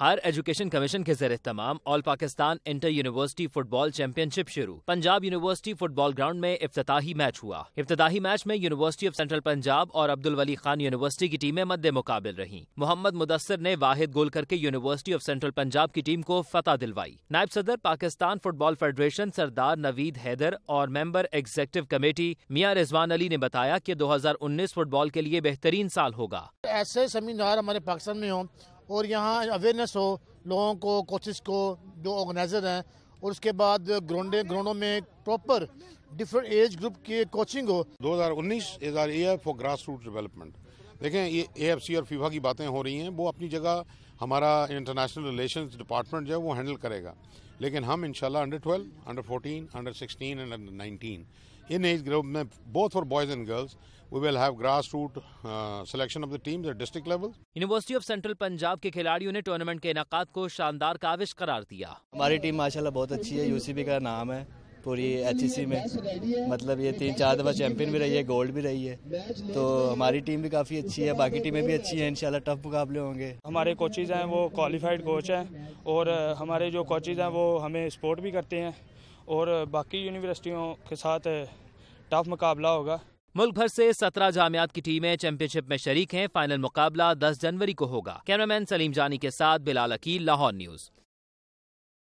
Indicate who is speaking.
Speaker 1: Higher education commission کے زیر اہتمام all Pakistan inter university football championship شروع۔ Punjab university football ground میں افتتاحی میچ ہوا۔ افتتاحی میچ میں یونیورسٹی آف سینٹرل پنجاب اور عبد الولی خان یونیورسٹی کی ٹیمیں مد مقابل رہیں۔ محمد مدثر نے واحد گول کر کے یونیورسٹی آف سینٹرل پنجاب کی ٹیم کو فتح دلوائی۔ نائب صدر پاکستان فٹ بال فیڈریشن سردار نوید حیدر اور ممبر ایگزیکٹو کمیٹی میاں رضوان علی نے بتایا کہ دو ہزار انیس فٹ بال کے لیے بہترین سال ہوگا۔
Speaker 2: ایسے سیمینار ہمارے پاکستان میں ہوں اور یہاں اویئرنیس ہو، لوگوں کو کوچز کو جو آرگنائزر ہیں، اور اس کے بعد گراؤنڈے گراؤنڈوں میں پراپر ڈفرنٹ ایج گروپ کی کوچنگ ہو۔
Speaker 3: دو ہزار انیس is are year for grass root development دیکھیں یہ اے ایف سی اور فیفا کی باتیں ہو رہی ہیں وہ اپنی جگہ ہمارا انٹرنیشنل ریلیشنز ڈپارٹمنٹ جو ہے وہ ہینڈل کرے گا۔ لیکن ہم انشاءاللہ under twelve under fourteen under sixteen and under nineteen in age group میں both for boys and girls we will have grass root selection of the team district level
Speaker 1: university of central Punjab کے کھلاڑیوں نے tournament کے انعقاد کو شاندار کاوش قرار دیا۔
Speaker 4: ہماری ٹیم ماشاءاللہ بہت اچھی ہے یو سی بی کا نام ہے۔ پوری ایچ ای سی میں مطلب یہ تین چار دفعہ چیمپئن بھی رہی ہے گولڈ بھی رہی ہے۔ تو ہماری ٹیم بھی کافی اچھی ہے باقی ٹیمیں بھی اچھی ہیں انشاءاللہ ٹف مقابلے ہوں گے۔
Speaker 5: ہمارے کوچز ہیں وہ کوالیفائڈ کوچ ہیں اور ہمارے جو کوچز ہیں وہ ہمیں سپورٹ بھی کرتے ہیں اور باقی یونیورسٹیوں کے ساتھ ٹف مقابلہ ہوگا۔
Speaker 1: ملک بھر سے سترہ جامعات کی ٹیمیں چیمپئن شپ میں شریک ہیں فائنل مقابلہ دس جنوری کو ہوگا۔ کیمرامین سلیم جانی کے ساتھ بلال عقیل لاہور نیوز